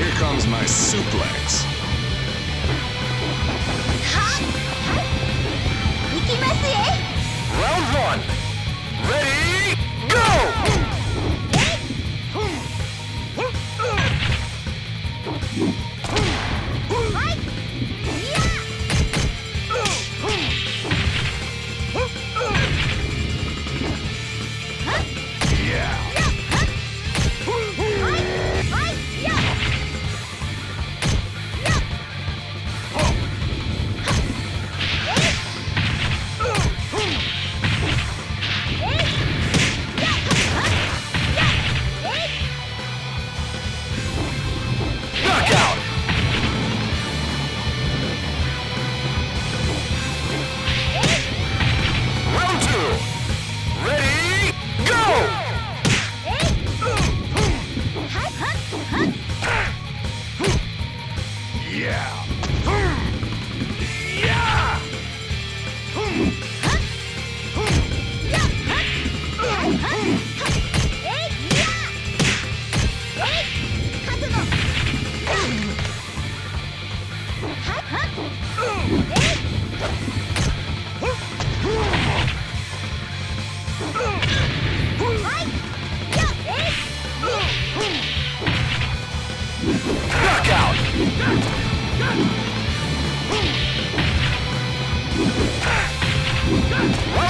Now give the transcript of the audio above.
Here comes my suplex. はい、はい、行きます Yeah! Yeah! Knockout! What?